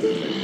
different.